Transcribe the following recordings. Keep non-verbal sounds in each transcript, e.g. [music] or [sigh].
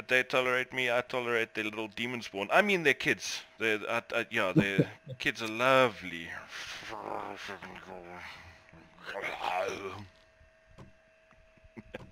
But they tolerate me, I tolerate their little demon spawn. I mean their kids. They, uh, uh, yeah, their kids are lovely.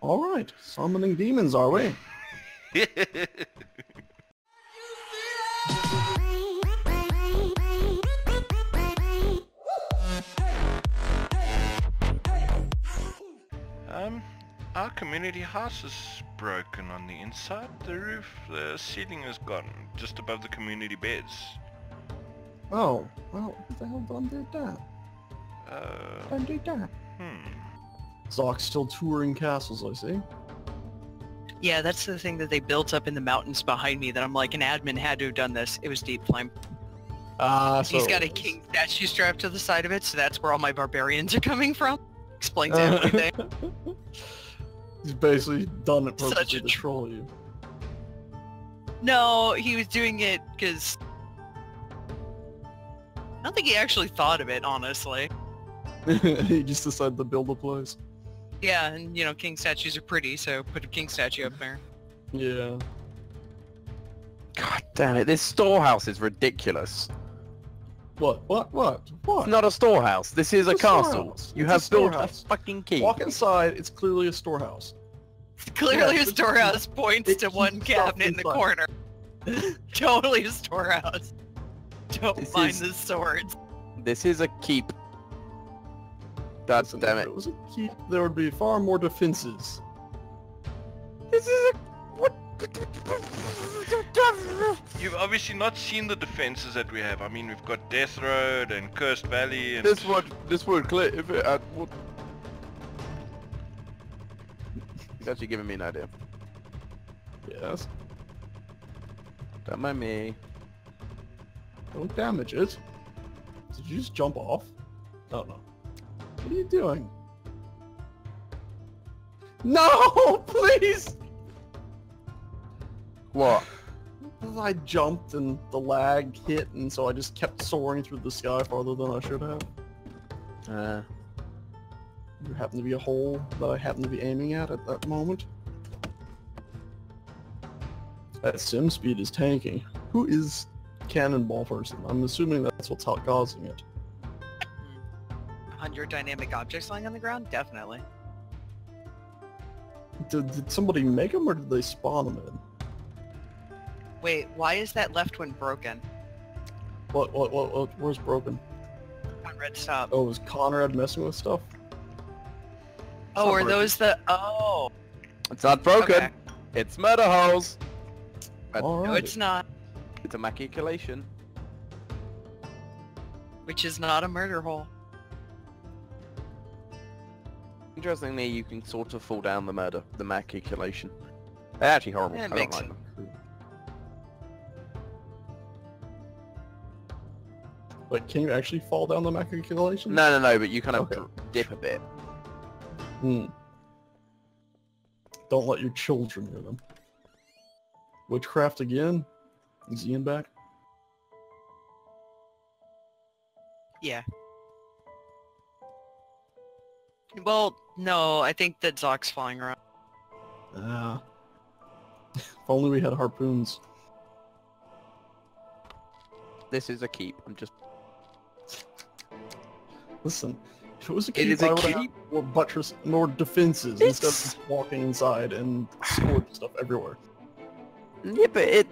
All right, summoning demons, are we? [laughs] um, our community house is broken on the inside. The roof, the ceiling is gone, just above the community beds. Oh, well, who the hell done did that? Uh, Done did that? hmm. Zock's still touring castles, I see. Yeah, that's the thing that they built up in the mountains behind me that I'm like, an admin had to have done this. It was Deepflame. Ah, He's got a king statue strapped to the side of it, so that's where all my barbarians are coming from. Explains [laughs] everything. [laughs] He's basically done it Such purposely a to tr- troll you. No, he was doing it because... I don't think he actually thought of it, honestly. [laughs] he just decided to build a place. Yeah, and you know, king statues are pretty, so put a king statue up there. Yeah. God damn it, this storehouse is ridiculous. What? What? What? What? It's not a storehouse. This is a It's a castle. storehouse. You It's a have built a fucking key. Walk inside, it's clearly a storehouse. Clearly Yeah, a it's- storehouse points it to one cabinet in the inside. corner. [laughs] totally a storehouse. Don't This mind is- the swords. This is a keep. God Listen, damn if it. it was a keep, there would be far more defenses. This is a... What? You've obviously not seen the defenses that we have. I mean, we've got Death Road and Cursed Valley and... This would... This would clear if it had... What? He's actually giving me an idea. Yes. Don't mind me. Don't damage it. Did you just jump off? Oh no. What are you doing? No, [laughs] please! What? I jumped and the lag hit and so I just kept soaring through the sky farther than I should have. Uh, There happened to be a hole that I happened to be aiming at at that moment. That sim speed is tanking. Who is cannonball person? I'm assuming that's what's out causing it. Hundred dynamic objects lying on the ground? Definitely. Did, did somebody make them or did they spawn them in? Wait, why is that left one broken? What, what, what, what where's broken? On red stop. Oh, is Conrad messing with stuff? Oh, not are broken. those the... Oh. it's not broken. Okay. It's murder holes. But Alright. No, it's not. It's a machicolation. Which is not a murder hole. Interestingly, you can sort of fall down the murder, the machicolation. They're actually horrible. Yeah, it I don't like them. But can you actually fall down the matriculation? No, no, no, but you kind of Okay. dip a bit. Hmm. Don't let your children hear them. Witchcraft again? Is Ian back? Yeah. Well, no, I think that Zock's flying around. Ah. if only we had harpoons. This is a keep. I'm just. Listen, if it was a It keep, is a I would have keep? more buttress, more defenses It's- instead of just walking inside and sword stuff everywhere. Yeah, but it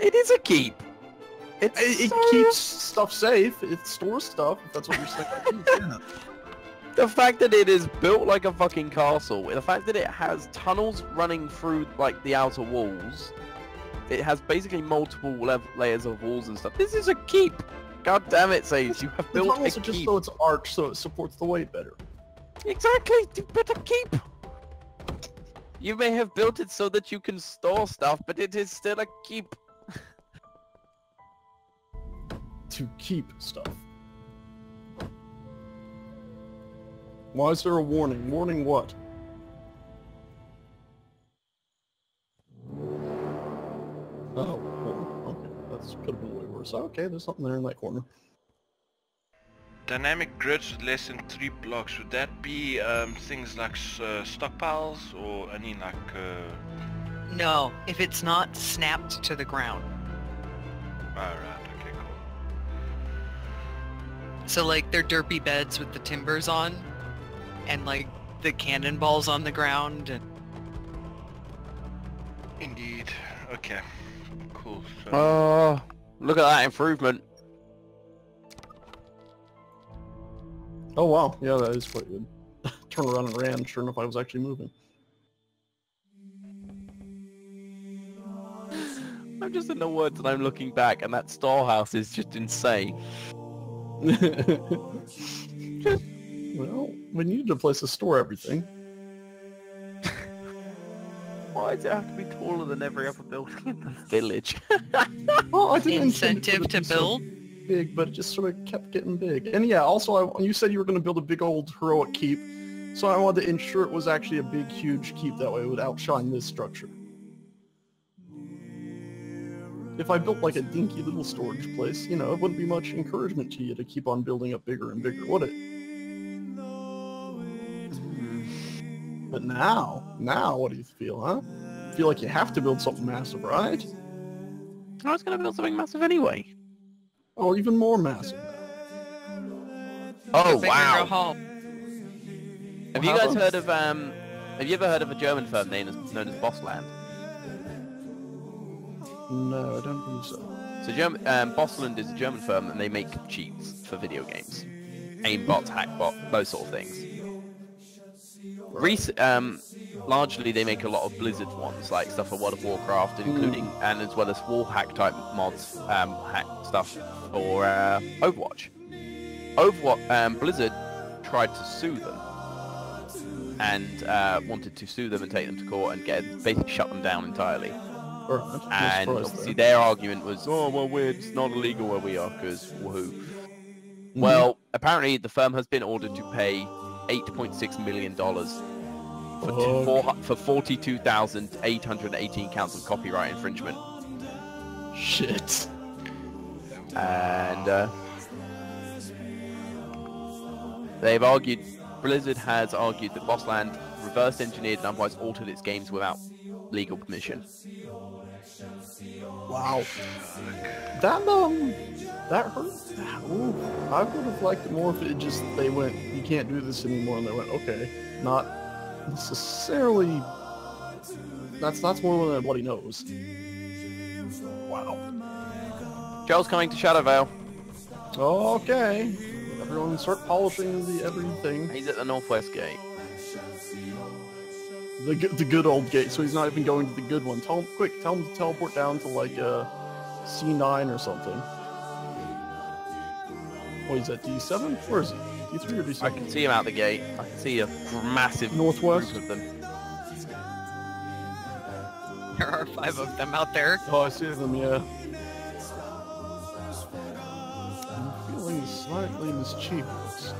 it is a keep. It's It, it keeps stuff safe. It stores stuff. If that's what you're saying. yeah. [laughs] the fact that it is built like a fucking castle. The fact that it has tunnels running through like the outer walls. It has basically multiple layers of walls and stuff. This is a keep. God damn it, Sage. You have The built a are just so it's arched, so it supports the weight better. Exactly. You a keep. You may have built it so that you can store stuff, but it is still a keep. [laughs] To keep stuff. Why is there a warning? Warning what? Have been way worse. Okay, there's something there in that corner. Dynamic grids with less than three blocks. Would that be um, things like uh, stockpiles or any like uh, No, if it's not snapped to the ground. Alright, okay, cool. So like they're derpy beds with the timbers on, and like the cannonballs on the ground, and Indeed. Okay. Cool. So, Oh, look at that improvement. Oh wow, yeah, that is quite good. [laughs] Turned around and ran, sure enough I was actually moving. I'm just in the woods and I'm looking back and that storehouse is just insane. [laughs] well, we needed a place to store everything. Why does it have to be taller than every other building in the [laughs] village? [laughs] Oh, I didn't intend incentive to to be so build. big, but it just sort of kept getting big. And yeah, also I, you said you were going to build a big old heroic keep, so I wanted to ensure it was actually a big, huge keep. That way it would outshine this structure. If I built like a dinky little storage place, you know, it wouldn't be much encouragement to you to keep on building up bigger and bigger, would it? But now, now what do you feel, huh? Feel like you have to build something massive, right? I was going to build something massive anyway. Or even more massive. Oh Go big or wow! home. Have you guys heard of um? Have you ever heard of a German firm known as known as Bossland? No, I don't think so. So German, um, Bossland is a German firm and they make cheats for video games, aimbots, hackbot, those sort of things. Rec- um, largely they make a lot of Blizzard ones, like stuff for World of Warcraft, including and as well as wall hack type mods, um, hack stuff for uh, Overwatch. Overwatch, um, Blizzard tried to sue them and uh, wanted to sue them and take them to court and get basically shut them down entirely. And obviously there. their argument was, oh, well, we're, it's not illegal where we are, because woohoo. Well, apparently the firm has been ordered to pay $8.6 million for, two, four, for 42,818 counts of copyright infringement. Shit. And uh, they've argued, Blizzard has argued that Bossland reverse engineered and otherwise altered its games without legal permission. Wow. That um, that hurt. Ooh, I would have liked it more if it just they went, you can't do this anymore, and they went, okay, not necessarily. That's that's more than a bloody nose. Wow. Joel's coming to Shadowvale. Okay. Everyone start polishing the everything. He's at the northwest gate. The good, the good old gate. So he's not even going to the good one. Tell him quick. Tell him to teleport down to like uh, C9 or something. What is that? D7? Where is he? D3 or D7? I can see him out the gate. I can see a massive Northwest? group of them. [laughs] There are five of them out there. Oh, I see them. Yeah. I'm feeling slightly mischievous.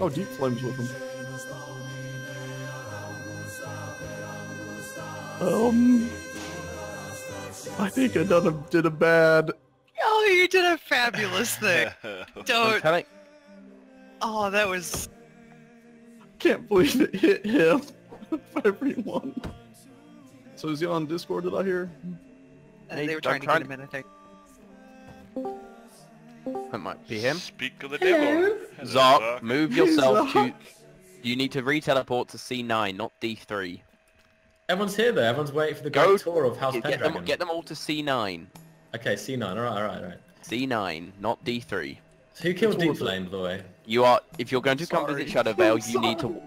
Oh, Deepflame's with them. Um, I think I done a, did a bad. Oh, you did a fabulous [laughs] thing. Don't. telling- Oh, that was. Can't believe it hit him. [laughs] Everyone. So is he on Discord? Did I hear? uh, they were trying to trying- get him in, I think. That might be him. Speak of the devil. Hello, Zark, Zark. move yourself to... Zark. You need to re-teleport to C9, not D3. Everyone's here though. Everyone's waiting for the Go- great tour of House Get, get them, Pendragon. get them all to C9. Okay, C9. All right, all right, all right. C9, not D3. So who killed Tour Deep. Flame, by the way? You are... If you're going to come Sorry. visit Shadowvale, I'm you need to...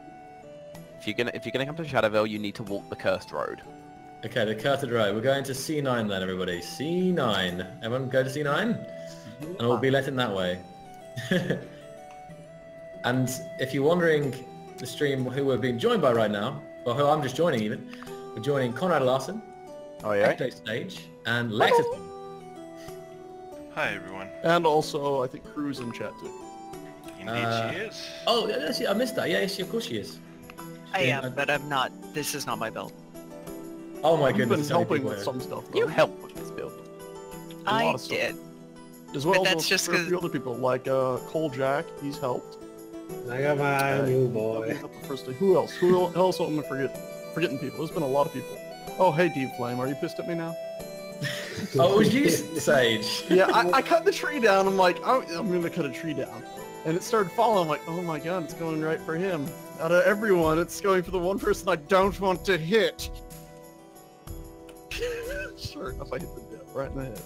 If you're gonna if you're gonna come to Shadowvale, you need to walk the cursed road. Okay, the cursed road. We're going to C9 then, everybody. C9. Everyone go to C9? And we'll be let in that way. [laughs] and if you're wondering the stream who we're being joined by right now, or who I'm just joining even, we're joining Conrad Larson, Oh Ecto Sage, and Lexus. Hi everyone. And also, I think Crew's in chat too. Indeed Uh, she is. Oh, yeah, yeah, I missed that. Yeah, yes, of course she is. I am, I- but I'm not. This is not my build. Oh my You've goodness. been so many helping with some stuff. You helped with this build. A lot I of stuff. did. As well that's as just a few other people, like uh, Cole Jack, he's helped. I got my new boy. That'll be the first. Who else? Who else am I forget? Forgetting people. There's been a lot of people. Oh, hey, Deepflame, are you pissed at me now? Oh, it was you, Sage. Yeah, I, I cut the tree down. I'm like, I'm, I'm gonna cut a tree down. And it started falling. I'm like, oh my god, it's going right for him. Out of everyone, it's going for the one person I don't want to hit. [laughs] sure enough, I hit the dip right in the head.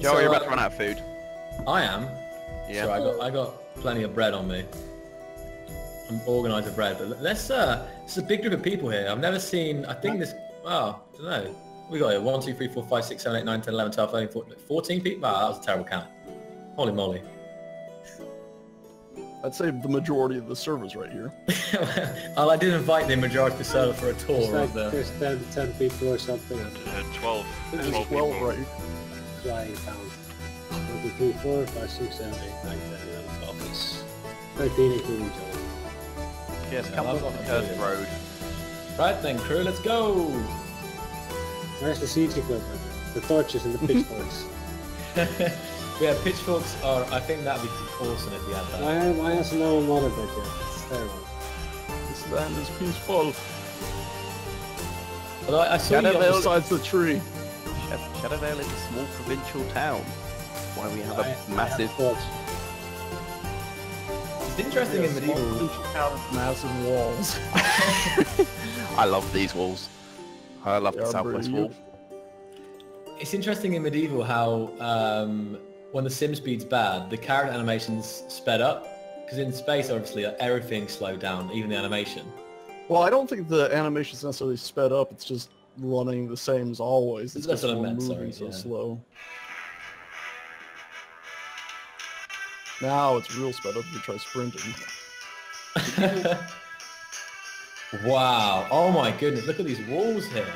Joe, So, you're about uh, to run out of food. I am. Yeah. Sure, I got I got plenty of bread on me. I'm organised with bread, but let's uh, this is a big group of people here. I've never seen. I think this. Wow, I don't know. We got here 1, 2, 3, 4, 5, 6, 7, 8, 9, 10, 11, 12, 13, 14, 14 people. Wow, that was a terrible count. Holy moly. I'd say the majority of the servers right here. [laughs] well, I did invite the majority of the server for a It's tour like of the... there's 10, 10 people or something and Uh, 12, There's 12 12 people. right here. flying pound. 1, 2, 3, 4, 5, 6, 7, 8, 9, 10, 11, 12. It's 13 including Joe. Yes, Yeah, come I've up the my cursed road. Right then, crew, let's go! Where's the siege equipment? The torches and the pitchforks. [laughs] [laughs] yeah, pitchforks are... I think that'd be awesome if we had Why, that. why hasn't no one modded that yet? It's terrible. This land is peaceful. Although I, I saw you... Shadow on Vale- the- Besides the tree. Shadowvale is a small provincial town. Why we have I- I a have massive... thoughts. It's interesting in medieval... Out of massive walls. [laughs] I love these walls. I love the southwest wall. It's interesting in medieval how um, when the sim speed's bad, the character animations sped up. Because in space, obviously, like, everything slowed down, even the animation. Well, I don't think the animation's necessarily sped up. It's just running the same as always. It's That's just what I meant, moving sorry, so yeah. slow. Now it's real sped up if you try sprinting. [laughs] wow! Oh my goodness! Look at these walls here.